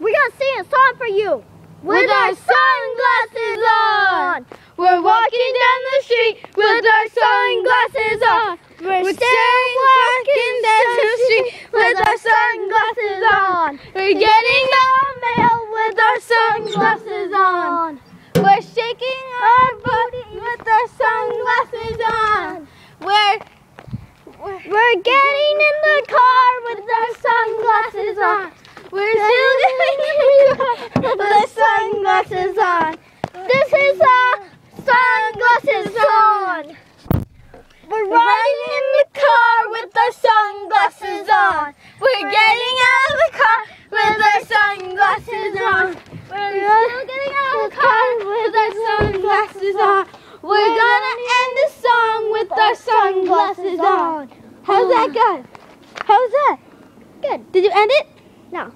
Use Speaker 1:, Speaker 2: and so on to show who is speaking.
Speaker 1: We're gonna sing a song for you.
Speaker 2: With our sunglasses on. We're walking down the street with our sunglasses on. We're still walking down the street with our sunglasses on. We're getting our mail with our sunglasses on. We're shaking our booty with our sunglasses on. We're
Speaker 1: We're getting in the car with our sunglasses on.
Speaker 2: we're still getting in the car with our sunglasses on.
Speaker 1: This is our sunglasses on.
Speaker 2: We're riding in the car with our sunglasses on. We're getting out of the car with our sunglasses on. We're still getting out of the car with our sunglasses on. We're gonna end the song with our sunglasses on. How's that good? How's that?
Speaker 1: Good.
Speaker 2: Did you end it?
Speaker 1: No.